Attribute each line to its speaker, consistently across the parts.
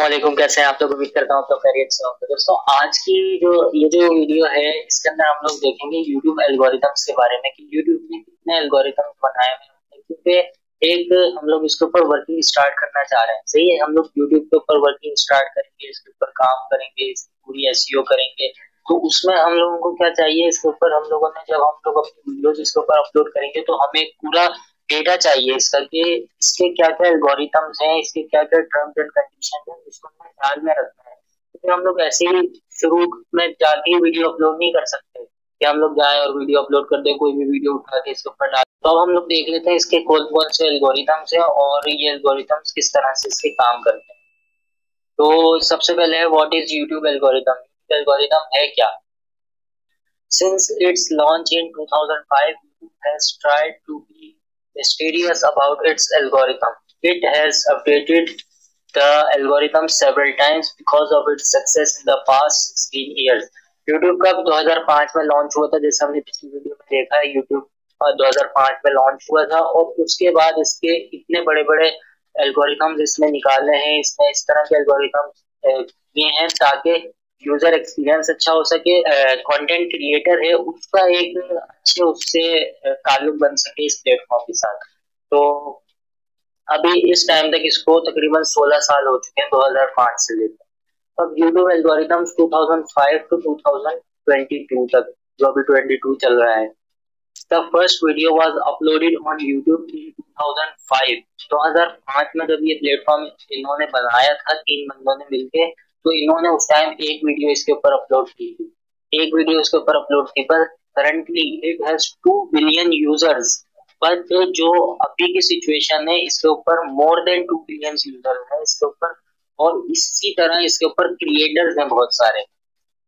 Speaker 1: असलम कैसे हैं आप लोग? उम्मीद करता हूँ तो खैरियत से होंगे। दोस्तों, आज की जो ये जो वीडियो है, इसके अंदर हम लोग देखेंगे यूट्यूब एल्गोरिथम्स के बारे में कि यूट्यूब ने कितने एल्गोरिथम्स बनाए हैं। एक हम लोग इसके ऊपर वर्किंग स्टार्ट करना चाह रहे हैं। सही है, हम लोग यूट्यूब के ऊपर वर्किंग स्टार्ट करेंगे, इसके ऊपर काम करेंगे पूरी एस e करेंगे। तो उसमें हम लोगों को क्या चाहिए? इसके ऊपर हम लोगों ने जब हम लोग अपनी वीडियोज़ इसके ऊपर अपलोड करेंगे तो हमें पूरा डेटा चाहिए। इसका कि इसके क्या क्या एल्गोरिथम्स हैं इसके क्या क्या टर्म्स एंड कंडीशन है इसको हमें ध्यान में रखना है। क्योंकि हम लोग ऐसे ही शुरू में जाके वीडियो अपलोड नहीं कर सकते। कि हम लोग जाए और वीडियो अपलोड कर दें कोई भी वीडियो उठा के इसके ऊपर डाल। तो अब हम लोग देख लेते हैं इसके कौन कौन से एल्गोरिथम्स हैं और ये एल्गोरिथम्स किस तरह से इसके काम करते हैं। तो सबसे पहले है what is YouTube algorithm algorithm है क्या? Since its launch in 2005, YouTube has tried to be mysterious about its algorithm. It has updated the algorithm several times because of its success in the past 16 years. YouTube कब 2005 में launch हुआ था जैसे हमने पिछली video में देखा है YouTube 2005 में लॉन्च हुआ था और उसके बाद इसके इतने बड़े बड़े एल्गोरिथम्स इसने निकाले हैं इसने इस तरह के एल्गोरिथम्स दिए हैं ताकि यूज़र एक्सपीरियंस अच्छा हो सके कंटेंट uh, क्रिएटर है उसका एक अच्छे उससे ताल्लुक बन सके इस प्लेटफॉर्म के साथ। तो अभी इस टाइम तक इसको तकरीबन 16 साल हो चुके हैं 2005 से लेकर। अब यूट्यूब एल्गोरिथम्स 2005 टू 2022 तक जो अभी 22 चल रहा है। The first video was uploaded on YouTube in 2005 2005 में जब ये प्लेटफॉर्म इन्होंने बनाया था तीन बंदों ने मिलकर तो इन्होंने उस टाइम एक वीडियो इसके ऊपर अपलोड की थी। एक वीडियो इसके ऊपर अपलोड की, पर currently it has two billion users but जो अभी की सिचुएशन है, इसके ऊपर more than two billion users है इसके ऊपर, और इसी तरह इसके ऊपर क्रिएटर्स हैं बहुत सारे।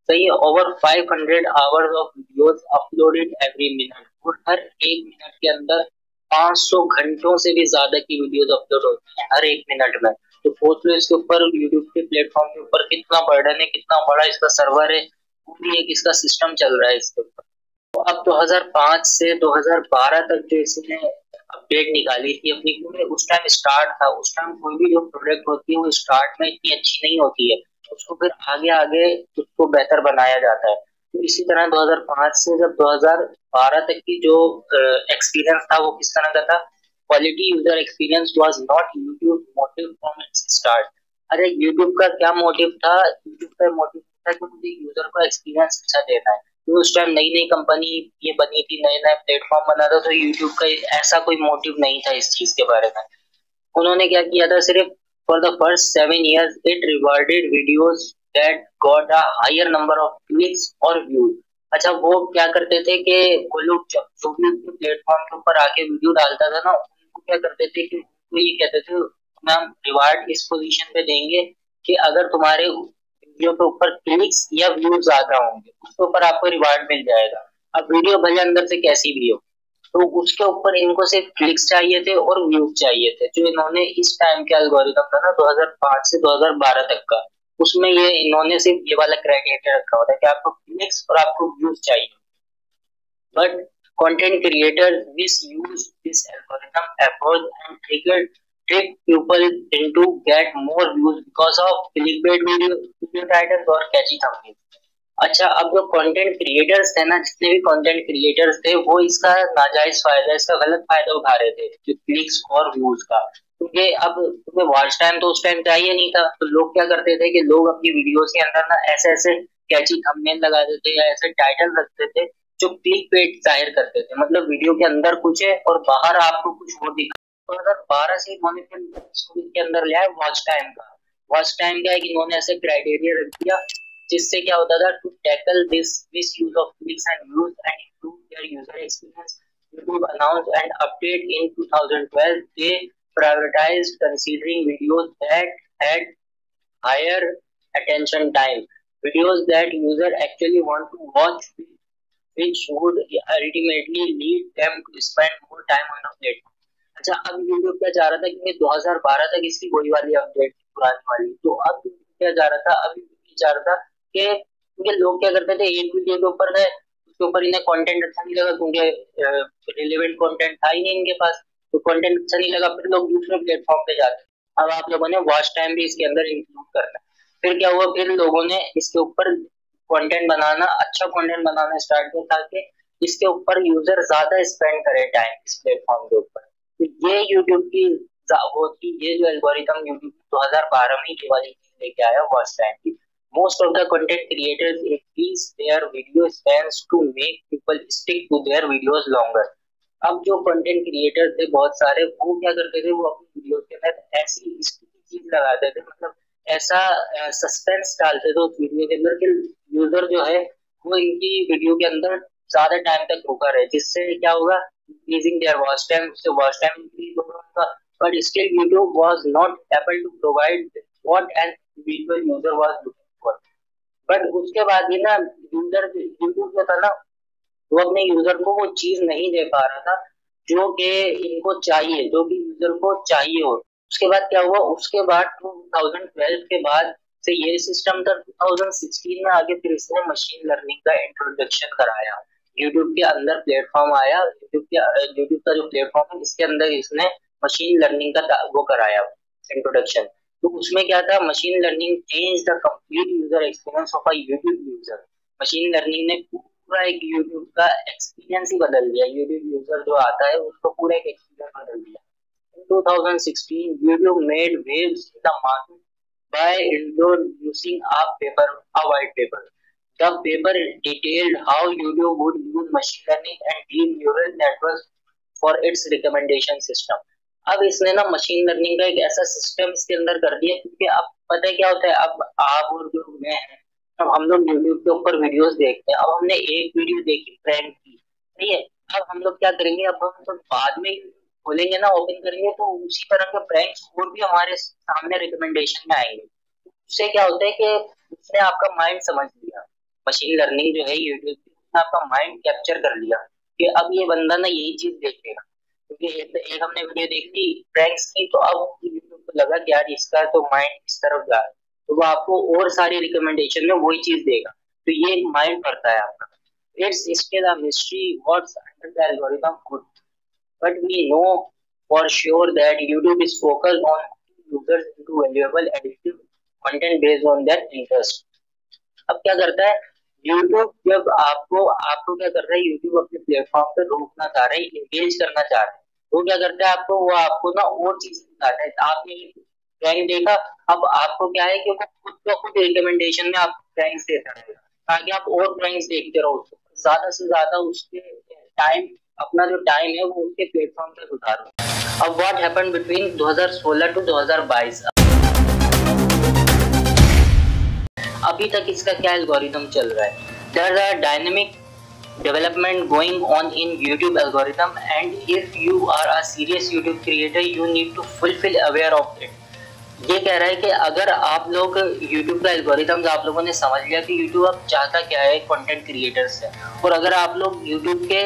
Speaker 1: सही है over 500 hours of videos uploaded every minute और हर एक मिनट के अंदर 500 घंटों से भी ज़्यादा की वीडियोस अपलोड होती हैं, हर एक मिनट में। तो सोच लो इसके ऊपर यूट्यूब के प्लेटफॉर्म के ऊपर कितना बर्डन है, कितना बड़ा इसका सर्वर है, पूरी एक इसका सिस्टम चल रहा है इसके ऊपर। तो अब 2005 से 2012 तक जो इसने अपडेट निकाली थी अपनी, क्योंकि उस टाइम स्टार्ट था, उस टाइम कोई भी जो प्रोडक्ट होती है, वो स्टार्ट में इतनी अच्छी नहीं होती है। उसको फिर आगे आगे उसको बेहतर बनाया जाता है। तो इसी तरह 2005 से जब 2012 तक की जो एक्सपीरियंस था, वो किस तरह का था? Quality user experience was not YouTube motive from its start अरे यूट्यूब का क्या मोटिव था? यूट्यूब का मोटिव था कि मुझे यूज़र को एक्सपीरियंस अच्छा देना है। तो उस टाइम नई नई कंपनी ये बनी थी नए नए प्लेटफॉर्म बना था तो यूट्यूब का ऐसा कोई मोटिव नहीं था इस चीज़ के बारे में। उन्होंने क्या किया था? सिर्फ़ for the first seven years it rewarded videos that got a higher number of clicks और व्यूज़ अच्छा वो क्या करते थे कि वो लोग जो भी प्लेटफॉर्म के ऊपर आके वीडियो डालता था ना क्या करते थे कि वो ये कहते थे, मैम रिवार्ड इस पोजीशन पे देंगे कि अगर तुम्हारे वीडियो के ऊपर क्लिक्स या व्यूज़ ज़्यादा होंगे, उसके ऊपर आपको रिवार्ड मिल जाएगा। अब वीडियो भले अंदर से कैसी भी हो तो उसके ऊपर इनको सिर्फ़ क्लिक्स चाहिए थे और व्यूज़ चाहिए थे, जो इन्होंने इस टाइम के एल्गोरिथम था ना 2005 से 2012 तक का, उसमें ये इन्होंने सिर्फ़ ये वाला क्राइटेरिया रखा होता है कि आपको क्लिक्स और आपको व्यूज़ चाहिए। But Content creators misuse this algorithm approach and trigger trick people into get more views because of clickbait video, video titles और catchy thumbnails. अच्छा अब जो कंटेंट क्रिएटर्स थे ना जितने भी कंटेंट क्रिएटर्स थे वो इसका नाजायज फ़ायदा इसका गलत फ़ायदा उठा रहे थे क्लिक्स और व्यूज़ का क्योंकि अब तुम्हें वॉच टाइम तो उस टाइम चाहिए नहीं था तो लोग क्या करते थे कि लोग अपनी वीडियोस के अंदर ना ऐसे ऐसे कैची थंबनेल लगा देते या ऐसे टाइटल रखते थे जो क्लिक पेट ज़ाहिर करते थे। मतलब वीडियो के अंदर कुछ है और बाहर आपको कुछ और दिखा तो अगर बारह से इन्होंने के अंदर लिया है वॉच टाइम का। वॉच टाइम क्या है कि इन्होंने ऐसे क्राइटेरिया रख दिया जिससे क्या होता था to tackle this misuse of clicks and views and improve their user experience YouTube announced an update in 2012. They prioritized considering videos that had higher attention time, videos that user actually want to watch which would ultimately lead them to spend more time on the platform. अच्छा अब YouTube क्या चाह रहा था कि 2012 तक इसकी वही वाली अपडेट पुरानी वाली। तो अब क्या चाह रहा था, अब चाह रहा था कि क्योंकि लोग क्या करते थे, एक वीडियो के ऊपर गए उसके ऊपर इन्हें कंटेंट अच्छा नहीं लगा, क्योंकि रिलेवेंट कंटेंट था ही नहीं इनके पास। तो कंटेंट अच्छा नहीं लगा, फिर लोग दूसरे प्लेटफॉर्म पे जाते। अब आप लोगों ने वॉच टाइम भी इसके अंदर इंक्लूड करना। फिर क्या हुआ, फिर लोगों ने इसके ऊपर कंटेंट बनाना अच्छा कंटेंट बनाना स्टार्ट किया ताकि इसके ऊपर यूज़र ज़्यादा स्पेंड करे टाइम इस प्लेटफॉर्म के ऊपर। तो ये यूट्यूब की वो थी, ये जो एल्गोरिथम यूट्यूब 2012 में ये वाली चीज़ लेके आया वॉच टाइम की। Most of the content creators increase their video spans to make people stick to their videos longer अब जो कंटेंट क्रिएटर थे, बहुत सारे, वो क्या करते थे, वो अपनी वीडियो के अंदर ऐसी चीज़ लगाते थे मतलब ऐसा सस्पेंस डालते थे उस वीडियो के अंदर कि यूज़र जो है, वो इनकी वीडियो के अंदर ज़्यादा टाइम तक रुका रहे, जिससे क्या होगा इंक्रीजिंग देयर वॉच टाइम उससे वॉच टाइम इंक्रीज होगा but still YouTube was not able to provide what individual user was looking for but उसके बाद भी ना यूज़र यूट्यूब जो था ना, वो अपने यूज़र को वो चीज़ नहीं दे पा रहा था, जो कि इनको चाहिए, जो कि यूज़र को चाहिए हो उसके बाद क्या हुआ? उसके बाद 2012 के बाद से ये सिस्टम था 2016 में आगे फिर इसने मशीन लर्निंग का इंट्रोडक्शन कराया। यूट्यूब के अंदर प्लेटफॉर्म आया। यूट्यूब के यूट्यूब का जो प्लेटफॉर्म है, इसके अंदर इसने मशीन लर्निंग का वो कराया इंट्रोडक्शन तो उसमें क्या था? Machine learning change the complete user experience of a YouTube user machine learning ने पूरा एक यूट्यूब का एक्सपीरियंस ही बदल दिया। यूट्यूब यूज़र जो आता है, उसको पूरा एक एक्सपीरियंस बदल दिया। 2016, YouTube made waves in the market by introducing a paper, a white paper. The paper detailed how YouTube would use machine learning and deep neural networks for its recommendation system. अब इसने ना machine learning का एक ऐसा system इसके अंदर कर दिया क्योंकि अब पता है क्या होता है अब आप और जो मैं अब हम लोग यूट्यूब के ऊपर वीडियोस देखते हैं अब हमने एक वीडियो देखी प्रैंक की ठीक है अब हम लोग क्या करेंगे अब हम तो बाद में खोलेंगे ना ओपन करेंगे तो उसी तरह के प्रैंक्स और भी हमारे सामने रिकमेंडेशन में आएँगे। उससे क्या होता है कि उसने आपका माइंड समझ लिया। मशीन लर्निंग जो है यूट्यूब उसने आपका माइंड कैप्चर कर लिया कि अब ये बंदा ना यही चीज़ देखेगा। क्योंकि एक, एक हमने वीडियो देखी प्रैंक्स की तो अब यूट्यूब को लगा कि यार इसका तो माइंड इस तरफ़ जा रहा है। तो वो आपको और सारी रिकमेंडेशन में वही चीज़ देगा। तो ये माइंड पड़ता है आपका। It's still a mystery what's under the algorithm good but we know for sure that YouTube is focused on users into valuable addictive content based on their interest. अब क्या करता है? YouTube जब आपको आपको क्या कर रहा है? YouTube अपने प्लेटफॉर्म पे रोकना चाह रहा है इंगेज करना चाह रहा है। वो क्या करता है आपको? वो आपको ना और चीज़ दिखाता है। आपने रैंक देखा? अब आपको क्या है कि वो खुद को खुद रिकमेंडेशन में आप रैंक्स देता रहेगा ताकि आप और रैंक्स देखते रहो। ज़्यादा से ज़्यादा उसके टाइम अपना जो टाइम है वो उसके प्लेटफॉर्म पे सुधारो। अब व्हाट हैपन बिटवीन 2016 टू 2022 अभी तक इसका क्या एल्गोरिथम चल रहा है? There are dynamic development going on in YouTube algorithm and if you are a serious YouTube creator, you need to fulfill aware of it. ये कह रहा है कि अगर आप लोग YouTube का एल्गोरिथम आप लोगों ने समझ लिया कि YouTube अब चाहता क्या है कंटेंट क्रिएटर से। और अगर आप लोग YouTube के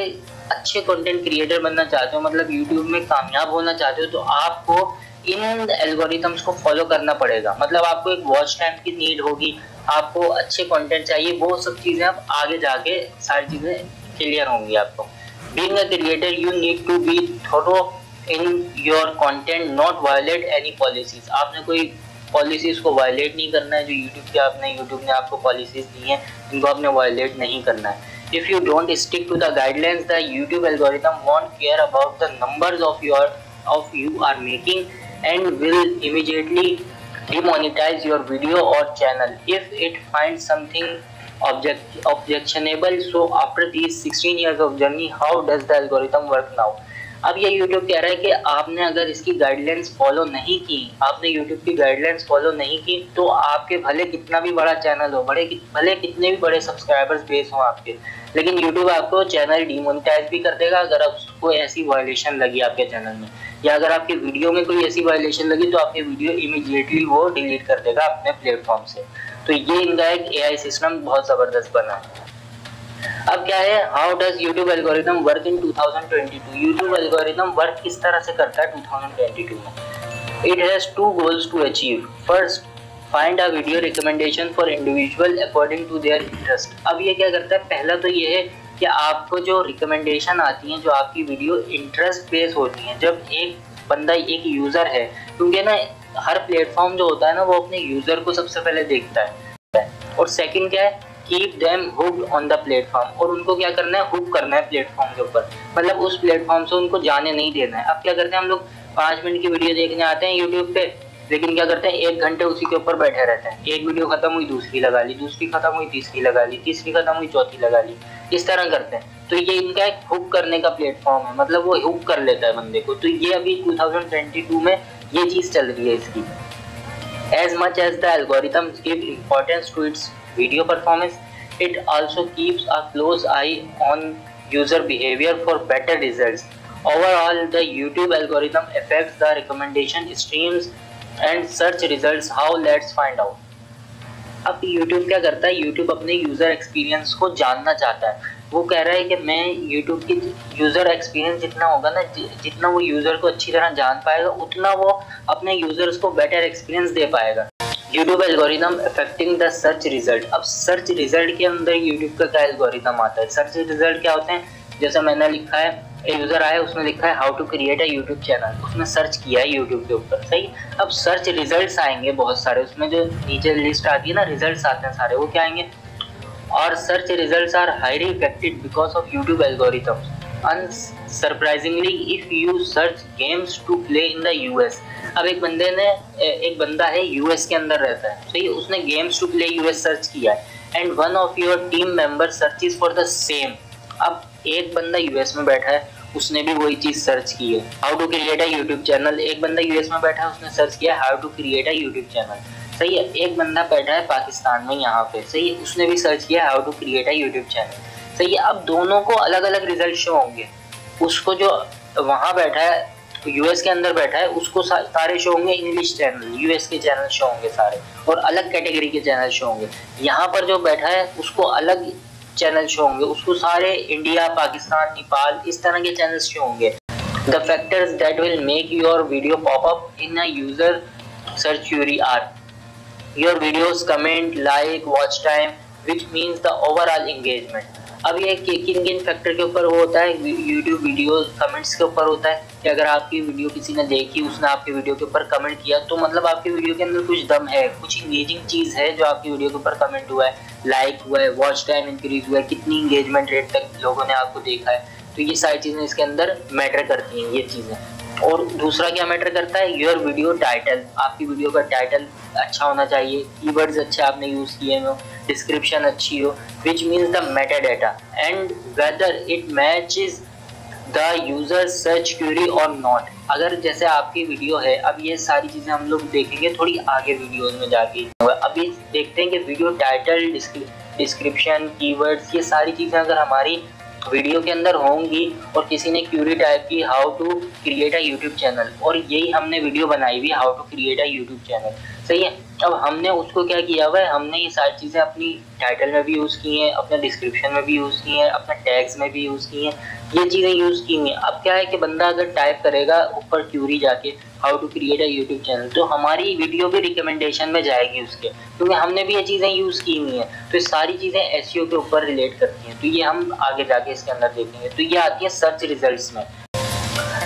Speaker 1: अच्छे कंटेंट क्रिएटर बनना चाहते हो मतलब यूट्यूब में कामयाब होना चाहते हो तो आपको इन एल्गोरिथम्स को फॉलो करना पड़ेगा। मतलब आपको एक वॉच टाइम की नीड होगी, आपको अच्छे कंटेंट चाहिए, वो सब चीज़ें आप आगे जाके सारी चीज़ें क्लियर होंगी आपको। Being creator you need to be थोड़ो in your content not violate any policies आपने कोई पॉलिसीज़ को वायलेट नहीं करना है, जो यूट्यूब की आपने यूट्यूब ने आपको पॉलिसीज़ दी हैं इनको आपने वायलेट नहीं करना है। If you don't stick to the guidelines the youtube algorithm won't care about the numbers of your of you are making and will immediately demonetize your video or channel. If it finds something object objectionable so after these 16 years of journey how does the algorithm work now अब ये YouTube कह रहा है कि आपने अगर इसकी guidelines follow नहीं की, आपने YouTube की गाइडलाइंस फॉलो नहीं की तो आपके भले कितना भी बड़ा चैनल हो, बड़े भले कितने भी बड़े सब्सक्राइबर्स बेस हो आपके, लेकिन YouTube आपको चैनल डिमोनिटाइज भी कर देगा अगर आपको ऐसी वायलेशन लगी आपके चैनल में। या अगर आपके वीडियो में कोई ऐसी वायलेशन लगी तो आपके वीडियो इमीडिएटली वो डिलीट कर देगा अपने प्लेटफॉर्म से। तो ये इनका एक एआई सिस्टम बहुत ज़बरदस्त बना। है अब क्या है? How does YouTube algorithm work in 2022 YouTube algorithm work किस तरह से करता है 2022 में? It has two goals to achieve first find a video recommendation for individual according to their interest अब ये क्या करता है? पहला तो ये है कि आपको जो रिकमेंडेशन आती हैं, जो आपकी वीडियो इंटरेस्ट बेस होती हैं, जब एक बंदा, एक यूज़र है, क्योंकि ना हर प्लेटफॉर्म जो होता है ना, वो अपने यूज़र को सबसे पहले देखता है। और सेकंड क्या है? Keep them hooked on the platform और उनको क्या करना है? हुक करना है प्लेटफॉर्म के ऊपर। मतलब उस प्लेटफॉर्म से उनको जाने नहीं देना है। अब क्या करते हैं हम लोग? पाँच मिनट की वीडियो देखने आते हैं यूट्यूब पे। लेकिन क्या करते हैं? एक घंटे उसी के ऊपर बैठे रहते हैं। एक वीडियो खत्म हुई, दूसरी लगा ली। दूसरी खत्म हुई, तीसरी लगा ली। तीसरी खत्म हुई, चौथी लगा ली। इस तरह करते हैं। तो ये इनका एक हुक करने का प्लेटफॉर्म है। मतलब वो हुक कर लेता है बंदे को। तो ये अभी 2022 में ये चीज़ चल रही है इसकी। As much as the algorithm give importance to its video performance It also keeps a close eye on user behavior for better results. Overall, the YouTube algorithm affects the recommendation streams and search results. How? Let's find out. अब YouTube क्या करता है YouTube अपने user experience को जानना चाहता है वो कह रहा है कि मैं YouTube की यूज़र एक्सपीरियंस जितना होगा ना जितना वो यूज़र को अच्छी तरह जान पाएगा उतना वो अपने यूज़र्स को बेटर एक्सपीरियंस दे पाएगा YouTube algorithm affecting the search result अब सर्च रिज़ल्ट के अंदर यूट्यूब का क्या एल्गोरिदम आता है? सर्च रिज़ल्ट क्या होते हैं? जैसे मैंने लिखा है यूज़र आया, उसने लिखा है how to create a YouTube channel उसने सर्च किया है यूट्यूब के ऊपर, सही? अब सर्च रिजल्ट्स आएँगे बहुत सारे, उसमें जो नीचे लिस्ट आती है ना रिजल्ट्स आते हैं सारे, वो क्या आएँगे? और search results are highly affected because of YouTube algorithms unsurprisingly if you search games to play in the US अब एक बंदे ने एक बंदा है यूएस के अंदर रहता है। सही उसने games to play US search किया है। And one of your team member searches for the same अब एक बंदा यूएस में बैठा है, उसने भी वही चीज़ सर्च की है। How to create a YouTube channel एक बंदा यूएस में बैठा है, उसने सर्च किया how to create a YouTube channel सही है, एक बंदा बैठा है पाकिस्तान में यहाँ पे। सही है, उसने भी सर्च किया how to create a YouTube channel सही है अब दोनों को अलग अलग रिज़ल्ट शो होंगे। उसको जो वहाँ बैठा है यूएस के अंदर बैठा है, उसको सारे शो होंगे इंग्लिश चैनल यूएस के चैनल शो होंगे सारे और अलग कैटेगरी के चैनल शो होंगे। यहाँ पर जो बैठा है, उसको अलग चैनल शो होंगे, उसको सारे इंडिया पाकिस्तान नेपाल इस तरह के चैनल शो होंगे। The factors that will make your video pop up in a user search query are your videos comment like watch time which means the overall engagement अब ये किन किन फैक्टर के ऊपर वो होता है यूट्यूब वीडियो कमेंट्स के ऊपर होता है कि अगर आपकी वीडियो किसी ने देखी, उसने आपकी वीडियो के ऊपर कमेंट किया तो मतलब आपकी वीडियो के अंदर कुछ दम है, कुछ इंगेजिंग चीज़ है जो आपकी वीडियो के ऊपर कमेंट हुआ है लाइक हुआ है वॉच टाइम इंक्रीज हुआ है, कितनी इंगेजमेंट रेट तक लोगों ने आपको देखा है तो ये सारी चीज़ें इसके अंदर मैटर करती हैं, ये चीज़ें। और दूसरा क्या मैटर करता है? योर वीडियो टाइटल आपकी वीडियो का टाइटल अच्छा होना चाहिए। कीवर्ड्स अच्छे आपने यूज़ किए हो। डिस्क्रिप्शन अच्छी हो which means the meta data and whether it match the user search query or not अगर जैसे आपकी वीडियो है, अब ये सारी चीज़ें हम लोग देखेंगे थोड़ी आगे वीडियोस में जाके। अभी देखते हैं कि वीडियो टाइटल डिस्क्रिप्शन कीवर्ड्स ये सारी चीज़ें अगर हमारी वीडियो के अंदर होंगी और किसी ने क्यूरी टाइप की how to create a YouTube channel और यही हमने वीडियो बनाई हुई how to create a YouTube channel सही है। अब हमने उसको क्या किया हुआ है? हमने ये सारी चीज़ें अपनी टाइटल में भी यूज़ की हैं, अपने डिस्क्रिप्शन में भी यूज़ की हैं, अपने टैग्स में भी यूज़ की हैं, ये चीज़ें यूज़ की हुई हैं। अब क्या है कि बंदा अगर टाइप करेगा ऊपर क्यूरी जाके how to create a YouTube channel तो हमारी वीडियो भी रिकमेंडेशन में जाएगी उसके, क्योंकि तो हमने भी ये चीज़ें यूज़ की हुई हैं। तो सारी चीज़ें एस e के ऊपर रिलेट करती हैं। तो ये हम आगे जाके इसके अंदर देखेंगे। तो ये आती है सर्च रिज़ल्ट में।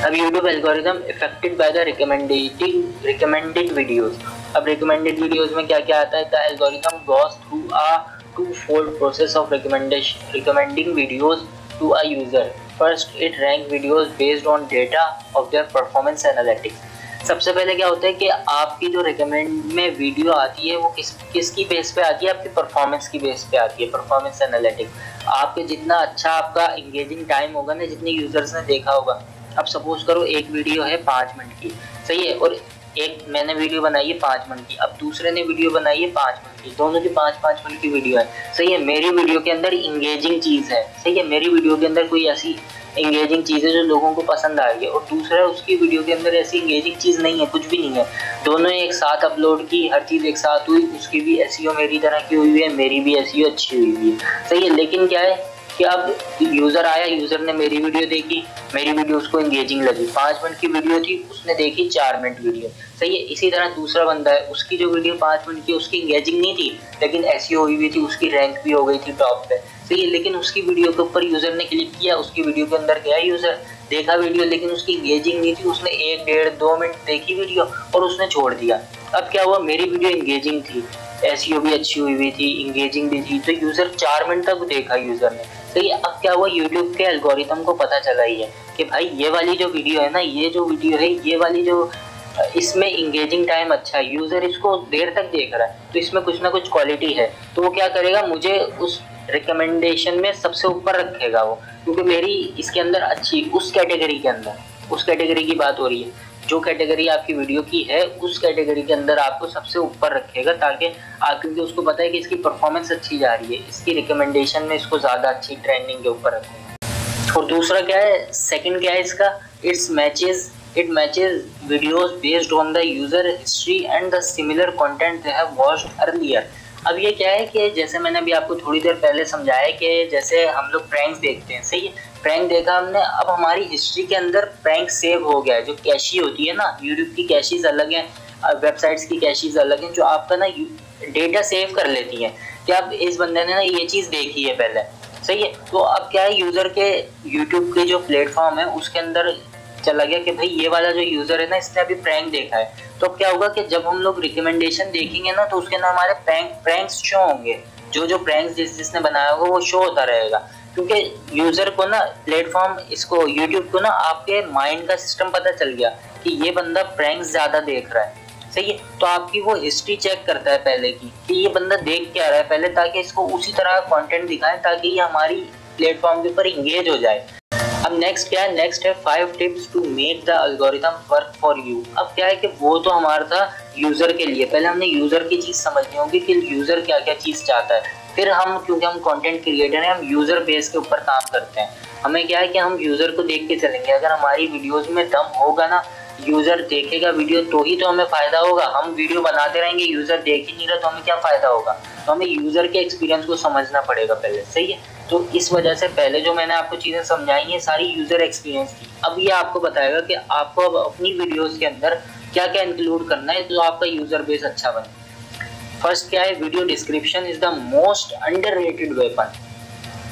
Speaker 1: अब YouTube algorithm affected by the recommendating recommended videos अब रिकमेंडेड वीडियोस में क्या क्या आता है? The algorithm goes through a two fold process of recommendation recommending videos to a user first it rank videos based on data of their performance analytics सबसे पहले क्या होता है कि आपकी जो रिकमेंड में वीडियो आती है, वो किस, किसकी बेस पे आती है? आपकी परफॉर्मेंस की बेस पे आती है परफॉर्मेंस एनालिटिक्स आपके जितना अच्छा आपका इंगेजिंग टाइम होगा ना, जितने यूज़र्स ने देखा होगा अब सपोज़ करो एक वीडियो है पाँच मिनट की, सही है? और एक मैंने वीडियो बनाई है पाँच मिनट की, अब दूसरे ने वीडियो बनाई है पाँच मिनट की। दोनों की पाँच पाँच मिनट की वीडियो है। सही है, मेरी वीडियो के अंदर इंगेजिंग चीज़ है। सही है, मेरी वीडियो के अंदर कोई ऐसी इंगेजिंग चीज़ है जो लोगों को पसंद आ रही है, और दूसरा उसकी वीडियो के अंदर ऐसी इंगेजिंग चीज़ नहीं है, कुछ भी नहीं है। दोनों एक साथ अपलोड की, हर चीज़ एक साथ हुई, उसकी भी ऐसी मेरी तरह की हुई है, मेरी भी ऐसी अच्छी हुई हुई है। सही है, लेकिन क्या है कि अब यूज़र आया यूज़र ने मेरी वीडियो देखी, मेरी वीडियो उसको एंगेजिंग लगी। पाँच मिनट की वीडियो थी, उसने देखी चार मिनट वीडियो सही है, इसी तरह दूसरा बंदा है, उसकी जो वीडियो पाँच मिनट की, उसकी एंगेजिंग नहीं थी, लेकिन ऐसी हुई हुई थी, उसकी रैंक भी हो गई थी टॉप पे। सही है, लेकिन उसकी वीडियो के ऊपर यूज़र ने क्लिक किया, उसकी वीडियो के अंदर गया यूज़र देखा वीडियो लेकिन उसकी इंगेजिंग नहीं थी, उसने एक, डेढ़, दो मिनट देखी वीडियो और उसने छोड़ दिया। अब क्या हुआ, मेरी वीडियो इंगेजिंग थी एस भी अच्छी हुई हुई थी इंगेजिंग भी थी तो यूज़र चार मिनट तक देखा यूज़र ने। तो ये अब क्या हुआ? यूट्यूब के एल्गोरिथम को पता चला ही है कि भाई, ये वाली जो वीडियो है ना, ये जो वीडियो है, ये वाली जो, इसमें इंगेजिंग टाइम अच्छा है यूज़र इसको देर तक देख रहा है तो इसमें कुछ ना कुछ क्वालिटी है तो वो क्या करेगा? मुझे उस रिकमेंडेशन में सबसे ऊपर रखेगा वो, क्योंकि मेरी इसके अंदर अच्छी, उस कैटेगरी के अंदर, उस कैटेगरी की बात हो रही है। जो कैटेगरी आपकी वीडियो की है, उस कैटेगरी के अंदर आपको सबसे ऊपर रखेगा ताकि आप, क्योंकि उसको पता है कि इसकी परफॉर्मेंस अच्छी जा रही है, इसकी रिकमेंडेशन में इसको ज़्यादा अच्छी ट्रेंडिंग के ऊपर रखेगा और दूसरा क्या है सेकंड क्या है इसका it's matches it matches videos based on the user history and the similar content they have watched earlier अब ये क्या है कि जैसे मैंने अभी आपको थोड़ी देर पहले समझाया कि जैसे हम लोग प्रैंक्स देखते हैं, सही? है प्रैंक देखा हमने, अब हमारी हिस्ट्री के अंदर प्रैंक सेव हो गया है, जो कैशी होती है ना यूट्यूब की कैशीज अलग हैं वेबसाइट्स की कैशीज अलग हैं, जो आपका ना डेटा सेव कर लेती हैं। कि अब इस बंदे ने ना ये चीज़ देखी है पहले, सही है? तो अब क्या है यूज़र के यूट्यूब के जो प्लेटफॉर्म है, उसके अंदर चला गया कि भाई ये वाला जो यूज़र है ना, इसने अभी प्रैंक देखा है। तो क्या होगा कि जब हम लोग रिकमेंडेशन देखेंगे ना तो उसके अंदर हमारे प्रैंक प्रैंक्स शो होंगे। जो जो प्रैंक्स जिस, जिसने बनाया होगा, वो शो होता रहेगा। क्योंकि यूज़र को ना प्लेटफॉर्म इसको यूट्यूब को ना, आपके माइंड का सिस्टम पता चल गया कि ये बंदा प्रैंक्स ज़्यादा देख रहा है। सही है? तो आपकी वो हिस्ट्री चेक करता है पहले की, कि ये बंदा देख क्या रहा है, पहले ताकि इसको उसी तरह का कंटेंट दिखाएँ, ताकि ये हमारी प्लेटफॉर्म के ऊपर इंगेज हो जाए। अब नेक्स्ट क्या है? नेक्स्ट है five tips to make the algorithm work for you अब क्या है कि वो तो हमारा था यूज़र के लिए। पहले हमने यूज़र की चीज़ समझनी होगी कि यूज़र क्या क्या चीज़ चाहता है। फिर हम, क्योंकि हम कंटेंट क्रिएटर हैं, हम यूज़र बेस के ऊपर काम करते हैं। हमें क्या है कि हम यूज़र को देख के चलेंगे। अगर हमारी वीडियोस में दम होगा ना यूज़र देखेगा वीडियो तो ही तो हमें फ़ायदा होगा। हम वीडियो बनाते रहेंगे यूज़र देख ही नहीं रहा तो हमें क्या फ़ायदा होगा? तो हमें यूज़र के एक्सपीरियंस को समझना पड़ेगा पहले। सही है? तो इस वजह से पहले जो मैंने आपको चीज़ें समझाई हैं सारी यूज़र एक्सपीरियंस की अब ये आपको बताएगा कि आपको अब अपनी वीडियोज़ के अंदर क्या क्या इंक्लूड करना है तो आपका यूज़र बेस अच्छा बने। फ़र्स्ट क्या है? Video description is the most underrated weapon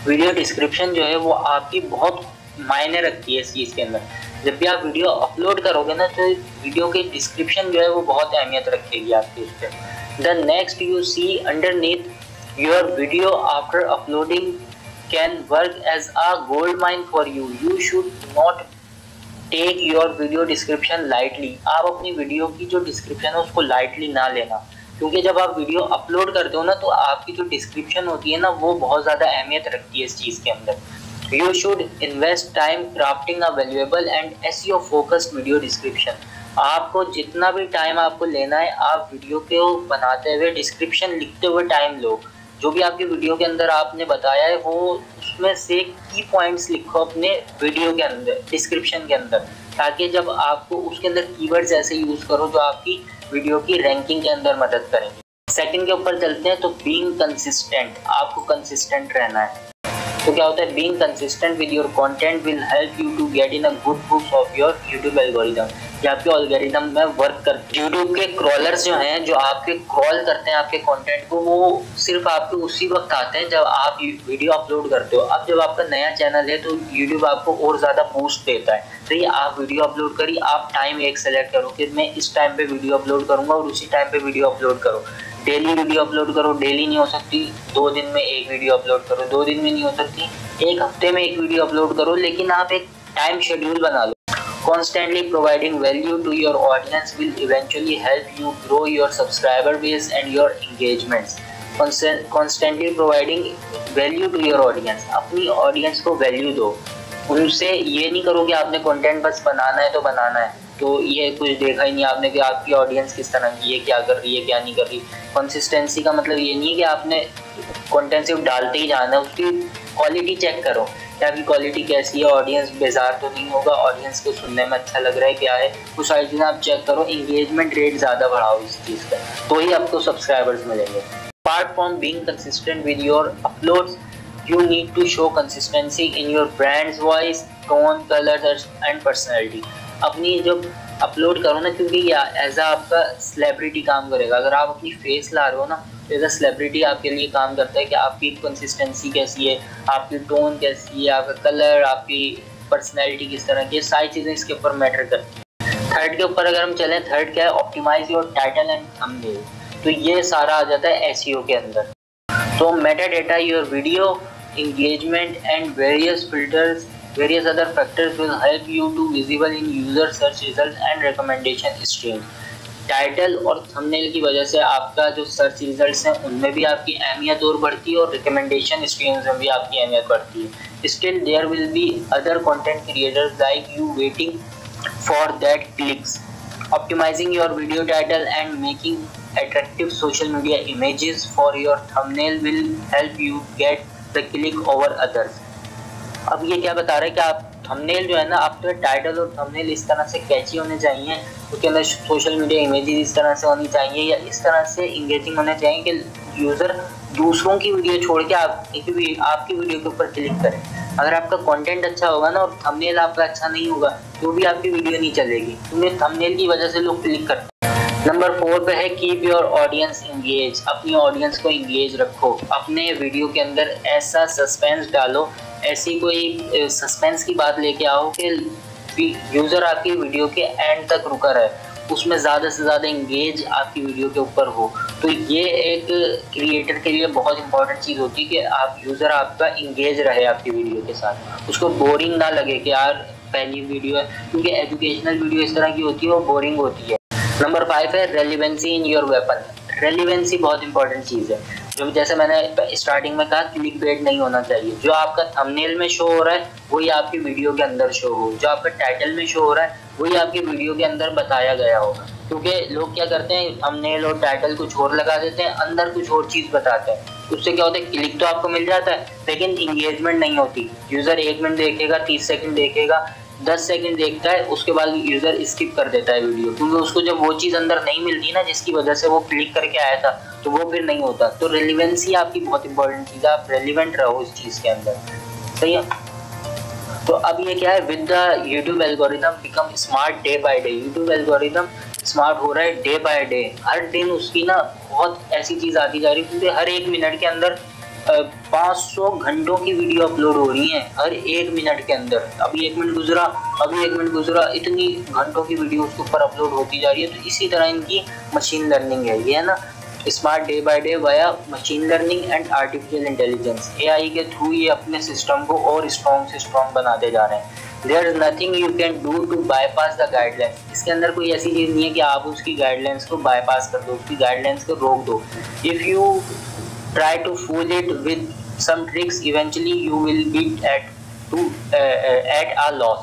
Speaker 1: video description जो है, वो आपकी बहुत मायने रखती है इस चीज़ के अंदर। जब भी आप वीडियो अपलोड करोगे ना तो वीडियो के डिस्क्रिप्शन जो है, वो बहुत अहमियत रखेगी आपकी उस पर the next you see underneath your video after uploading can work as a gold mine for you you should not take your video description lightly आप अपनी वीडियो की जो डिस्क्रिप्शन है, उसको लाइटली ना लेना। क्योंकि जब आप वीडियो अपलोड करते हो ना तो आपकी जो डिस्क्रिप्शन होती है ना, वो बहुत ज़्यादा अहमियत रखती है इस चीज़ के अंदर। You should invest time crafting a valuable and SEO focused video description आपको जितना भी टाइम आपको लेना है, आप वीडियो के बनाते हुए डिस्क्रिप्शन लिखते हुए टाइम लो। जो भी आपकी वीडियो के अंदर आपने बताया है, वो उसमें से की पॉइंट्स लिखो अपने वीडियो के अंदर डिस्क्रिप्शन के अंदर, ताकि जब आपको उसके अंदर कीवर्ड्स ऐसे यूज़ करो जो आपकी वीडियो की रैंकिंग के अंदर मदद करेंगे। सेकंड के ऊपर चलते हैं तो बीइंग कंसिस्टेंट आपको कंसिस्टेंट रहना है। तो क्या होता है being consistent with your content will help you to get in a good books of your YouTube algorithm या आपके एल्गोरिदम में वर्क कर यूट्यूब के क्रॉलर्स जो हैं, जो आपके क्रॉल करते हैं, आपके कंटेंट को, वो सिर्फ़ आपके उसी वक्त आते हैं जब आप वीडियो अपलोड करते हो। अब जब आपका नया चैनल है तो यूट्यूब आपको और ज़्यादा बूस्ट देता है। तो ये आप वीडियो अपलोड करिए, आप टाइम एक सेलेक्ट करो कि मैं इस टाइम पे वीडियो अपलोड करूँगा और उसी टाइम पे वीडियो अपलोड करो। डेली वीडियो अपलोड करो डेली नहीं हो सकती। दो दिन में एक वीडियो अपलोड करो, दो दिन में नहीं हो सकती। एक हफ़्ते में एक वीडियो अपलोड करो, लेकिन आप एक टाइम शेड्यूल बना लो। Constantly providing value to your audience will eventually help you grow your subscriber base and your engagements constantly providing value to your audience अपनी audience को value दो उनसे ये नहीं करो कि आपने कंटेंट बस बनाना है तो बनाना है तो ये कुछ देखा ही नहीं आपने कि आपकी ऑडियंस किस तरह की है क्या कर रही है क्या नहीं कर रही कंसिस्टेंसी का मतलब ये नहीं है कि आपने कंटेंट सिर्फ़ डालते ही जाना है उसकी क्वालिटी चेक करो कि आपकी क्वालिटी कैसी है ऑडियंस बेजार तो नहीं होगा ऑडियंस को सुनने में अच्छा लग रहा है, क्या है? कुछ सारी चीज़ें आप चेक करो इंगेजमेंट रेट ज़्यादा बढ़ाओ इस चीज़ का। तो ही आपको सब्सक्राइबर्स मिलेंगे। Apart from being consistent with your uploads you need to show consistency in your brand's voice, tone, colors, and personality. अपनी जब अपलोड करो ना, क्योंकि एज आपका सेलिब्रिटी काम करेगा। अगर आप अपनी फेस ला रहे हो ना एज अ सेलिब्रिटी आपके लिए काम करता है कि आपकी कंसिस्टेंसी कैसी है, आपकी टोन कैसी है, आपका कलर आपकी पर्सनैलिटी किस तरह की सारी चीज़ें इसके ऊपर मैटर करती हैं। थर्ड के ऊपर अगर हम चलें थर्ड क्या है? Optimise your title and thumbnail तो ये सारा आ जाता है एस e के अंदर। तो meta data your video engagement and various filters, various other factors will help you to visible in user search results and recommendation stream title और thumbnail की वजह से आपका जो सर्च रिजल्ट्स हैं, उनमें भी आपकी अहमियत और बढ़ती है और रिकमेंडेशन स्क्रीन में भी आपकी अहमियत बढ़ती है। Still there will be other content creators like you waiting for that clicks optimizing your video title and making attractive social media images for your thumbnail will help you get the click over others अब ये क्या बता रहा है कि आप thumbnail जो है ना, आपका टाइटल और थंबनेल इस तरह से कैची होने चाहिए, उसके अंदर सोशल मीडिया इमेजेस इस तरह से होनी चाहिए, या इस तरह से इंगेजिंग होने चाहिए कि यूज़र दूसरों की वीडियो छोड़ के आप भी आपकी वीडियो के ऊपर क्लिक करें। अगर आपका कंटेंट अच्छा होगा ना और थंबनेल आपका अच्छा नहीं होगा तो भी आपकी वीडियो नहीं चलेगी। क्योंकि थंबनेल की वजह से लोग क्लिक करते हैं। नंबर फोर पे है कीप योर ऑडियंस इंगेज अपनी ऑडियंस को इंगेज रखो। अपने वीडियो के अंदर ऐसा सस्पेंस डालो ऐसी कोई सस्पेंस की बात लेके आओ कि यूज़र आपकी वीडियो के एंड तक रुका रहे, उसमें ज़्यादा से ज़्यादा इंगेज आपकी वीडियो के ऊपर हो। तो ये एक क्रिएटर के लिए बहुत इंपॉर्टेंट चीज़ होती है कि आप यूज़र आपका इंगेज रहे आपकी वीडियो के साथ। उसको बोरिंग ना लगे कि यार, पहली वीडियो है, क्योंकि एजुकेशनल वीडियो इस तरह की होती है, वो बोरिंग होती है। नंबर फाइव है relevancy in your weapon relevancy बहुत इंपॉर्टेंट चीज़ है। जो जैसे मैंने स्टार्टिंग में कहा क्लिक बेट नहीं होना चाहिए। जो आपका थंबनेल में शो हो रहा है, वही आपकी वीडियो के अंदर शो हो। जो आपका टाइटल में शो हो रहा है, वही आपकी वीडियो के अंदर बताया गया होगा। क्योंकि लोग क्या करते हैं थंबनेल और टाइटल कुछ और लगा देते हैं, अंदर कुछ और चीज़ बताते हैं। उससे क्या होता है क्लिक तो आपको मिल जाता है, लेकिन इंगेजमेंट नहीं होती। यूज़र एक मिनट देखेगा, तीस सेकंड देखेगा दस सेकंड देखता है, उसके बाद यूज़र स्किप कर देता है वीडियो क्योंकि उसको जब वो चीज़ अंदर नहीं मिलती ना, जिसकी वजह से वो क्लिक करके आया था तो वो फिर नहीं होता। तो रेलिवेंसी आपकी बहुत इंपॉर्टेंट चीज़ है, आप रेलिवेंट रहो इस चीज़ के अंदर। सही है? तो अब ये क्या है? With the YouTube algorithm become smart day by day YouTube algorithm smart हो रहा है डे बाय डे हर दिन उसकी ना बहुत ऐसी चीज़ आती जा रही है, क्योंकि हर एक मिनट के अंदर 500 घंटों की वीडियो अपलोड हो रही है हर एक मिनट के अंदर। अभी एक मिनट गुजरा, अभी एक मिनट गुजरा, इतनी घंटों की वीडियो उसके ऊपर अपलोड होती जा रही है तो इसी तरह इनकी मशीन लर्निंग है, ये है ना? Smart day by day via machine learning and artificial intelligence AI के थ्रू ये अपने सिस्टम को और स्ट्रॉन्ग से स्ट्रॉन्ग बनाते जा रहे हैं। There is nothing you can do to bypass the guidelines इसके अंदर कोई ऐसी चीज़ नहीं है कि आप उसकी गाइडलाइंस को बाईपास कर दो, उसकी गाइडलाइंस को रोक दो। If you try to fool it with some tricks eventually you will be at to uh, uh, at a loss